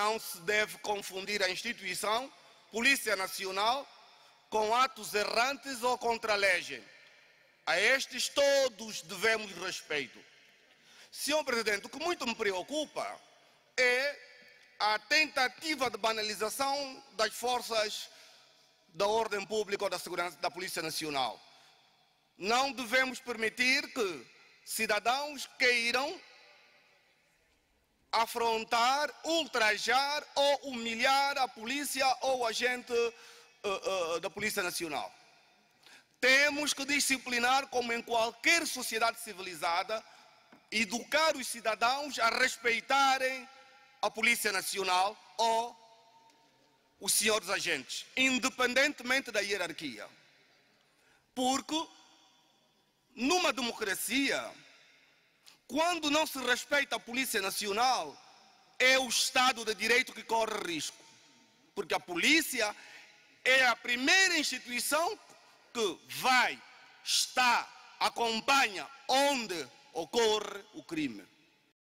Não se deve confundir a instituição Polícia Nacional com atos errantes ou contra a lei. A estes todos devemos respeito. Senhor Presidente, o que muito me preocupa é a tentativa de banalização das forças da ordem pública ou da segurança da Polícia Nacional. Não devemos permitir que cidadãos queiram afrontar, ultrajar ou humilhar a polícia ou o agente uh, uh, da Polícia Nacional. Temos que disciplinar, como em qualquer sociedade civilizada, educar os cidadãos a respeitarem a Polícia Nacional ou os senhores agentes, independentemente da hierarquia. Porque numa democracia, quando não se respeita a Polícia Nacional, é o Estado de Direito que corre risco. Porque a polícia é a primeira instituição que vai, está, acompanha onde ocorre o crime.